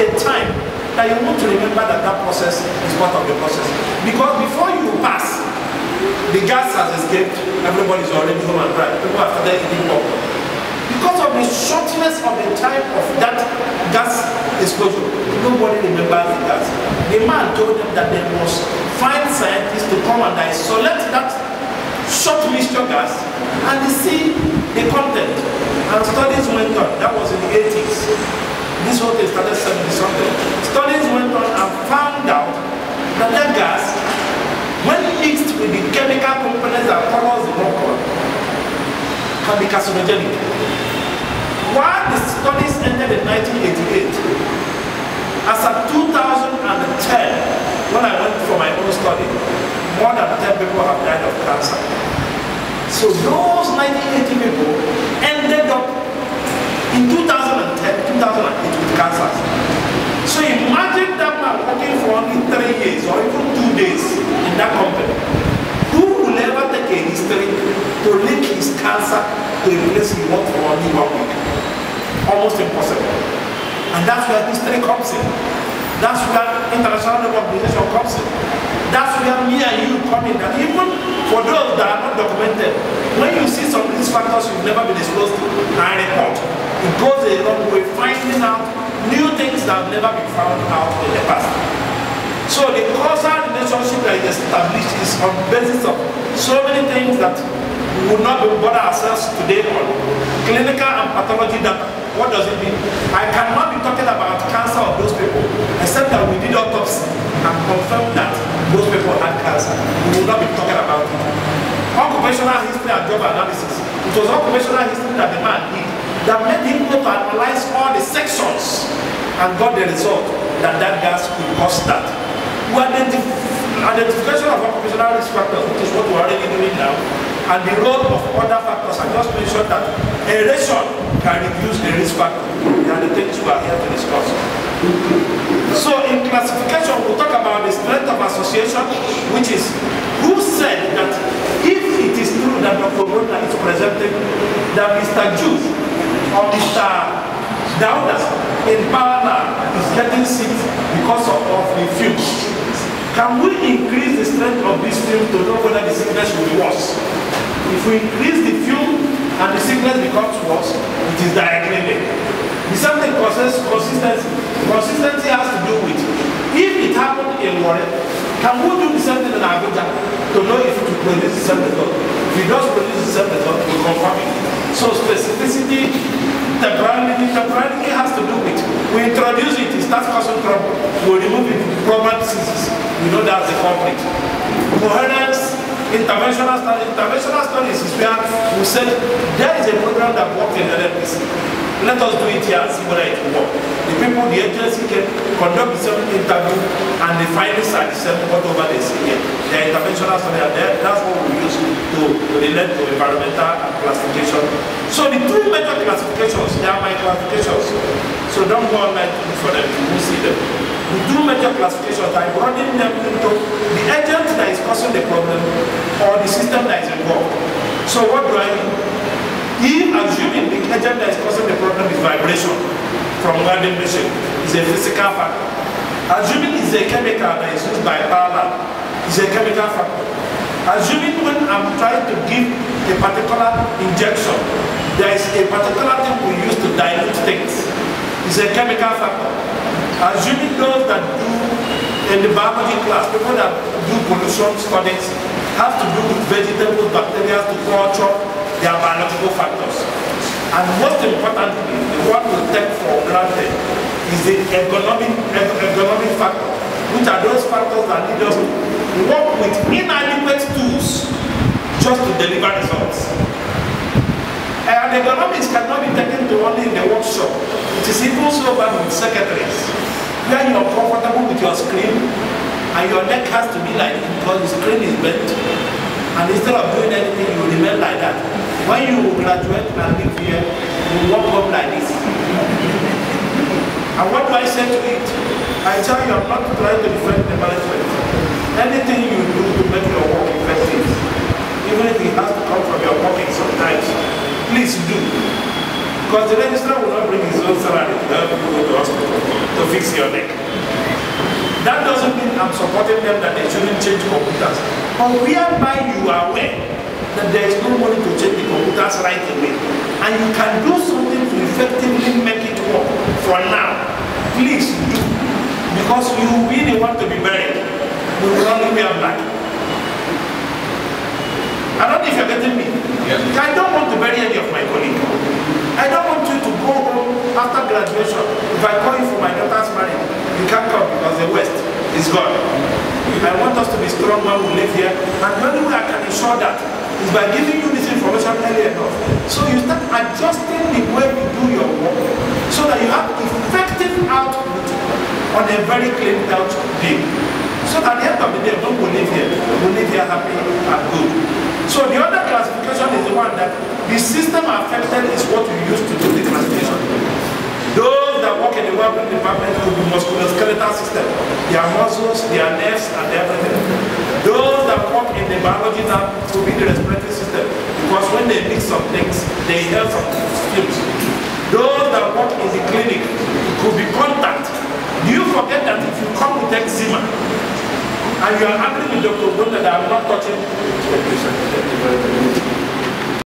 a time that you want to remember that that process is part of the process. Because before you pass, the gas has escaped, everybody's already home and dry. People have started eating popcorn. Because of the shortness of the time of that gas explosion, nobody remembers the gas. The man told them that they must find scientists to come and isolate that short mixture gas and see the content. And studies went on. That was in the 80s. This whole thing started 70 something. Studies went on and found out that that gas, when mixed with the chemical components that colors the rock can be carcinogenic. While the studies ended in 1988, as of 2010, when I went for my own study, more than 10 people have died of cancer. So those 1980 people ended up in 2010, 2008 with cancers. So imagine that man working for only three years or even two days in that company. Who will ever take a history to link his cancer to a place he worked for only one week? Almost impossible. And that's where history comes in. That's where international organization comes in. That's where me and you come in. And even for those that are not documented, when you see some of these factors you've never been exposed to and report, it goes a long way finding out new things that have never been found out in the past. So the causal relationship that is established is on basis of so many things that we would not be bother ourselves today on. Clinical and pathology data. What does it mean? I cannot be talking about cancer of those people except that we did autopsy and confirmed that those people had cancer. We will not be talking about it. Occupational history and job analysis. It was occupational history that the man did that made him go to analyze all the sections and got the result that that gas could cause that. We identif identification of occupational risk factors, which is what we're already doing now, and the role of other factors. I just mentioned that aeration can reduce the risk factor. They are the things we are here to discuss. So in classification, we'll talk about the strength of association, which is who said that if it is true that Dr. Brunner is presenting that Mr. Jude or Mr. Dauda in Parana is getting sick because of, of the fumes, can we increase the strength of this film to know whether the sickness will be worse? If we increase the fuel and the sickness becomes worse, it is directly linked. The same thing concerns consistency. Consistency has to do with if it happened in Warren, can we do the same thing in Abuja to know if produce the same result? If it does produce the same result, we confirm it. So specificity, temporality, temporality has to do with we introduce it, it starts causing trouble. We remove it, problem ceases. We know that's the conflict. Coherence, interventional studies. Interventional studies is where we said there is a program that works in LMPC. Let us do it here and see whether it will work. The people, the agency can conduct the same interview and the findings are the same whatever they see here. The interventional study are there. That's what we use to, relate to environmental classification. So the two major classifications, they are my classifications. So don't go online to look for them, you will see them. The two major classifications, are broaden them into the agent that is causing the problem or the system that is involved. So what do I mean? If assuming the agent that is causing the problem is vibration from welding machine, is a physical factor. Assuming it's a chemical that is used by power lamp, is a chemical factor. Assuming when I'm trying to give a particular injection, there is a particular thing we use to dilute things, is a chemical factor. Assuming those that do in the biology class, people that do pollution studies have to do with vegetables, bacteria, to culture, their biological factors. And most importantly, the one we take for granted is the economic, economic factor, which are those factors that lead us to work with inadequate tools just to deliver results. And economics cannot be taken to only in the workshop. It is even so bad with secretaries, where you are comfortable with your screen and your neck has to be like because the screen is bent. And instead of doing anything, you remain like that. When you graduate and leave here, you walk up like this. and what do I say to it? I tell you, I'm not trying to defend the management. Anything you do to make your work effective, even if it has to come from your pocket sometimes, please do. Because the registrar will not bring his own salary to help you go to hospital to fix your neck. That doesn't mean I'm supporting them that they shouldn't change computers. But whereby you are aware that there is no money to change the computers right away, and you can do something to effectively make it work for now, please do. Because you really want to be buried. We will only wear black. I don't know if you're getting me. Yes. I don't want to bury any of my colleagues. I don't want you to go home after graduation. If I call you for my daughter's marriage, you can't come because the West is gone. I want us to be strong when we live here. And the only way I can ensure that is by giving you this information early enough. So you start adjusting the way you do your work so that you have effective output on a very clean out day. So at the end of the day, when we live here, we live here happy and good. So the other classification is the one that the system affected is what we use to do department could be musculoskeletal system, their muscles, their nerves, and everything. Those that work in the biology lab could be the respiratory system, because when they mix some things, they inhale some fumes. Those that work in the clinic could be contact. Do you forget that if you come with eczema, and you are angry with Dr. Bonda that I'm not touching the patient,